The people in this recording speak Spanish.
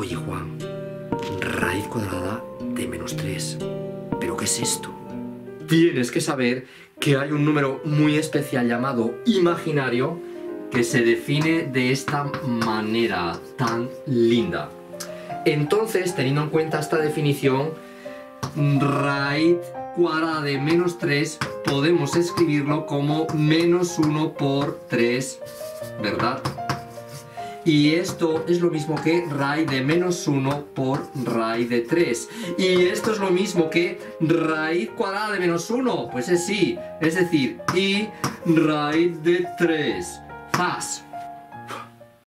Oye Juan, raíz cuadrada de menos 3. ¿Pero qué es esto? Tienes que saber que hay un número muy especial llamado imaginario que se define de esta manera tan linda. Entonces, teniendo en cuenta esta definición, raíz cuadrada de menos 3 podemos escribirlo como menos 1 por 3, ¿verdad? Y esto es lo mismo que raíz de menos 1 por raíz de 3. Y esto es lo mismo que raíz cuadrada de menos 1. Pues es sí. Es decir, y raíz de 3. ¡Fas!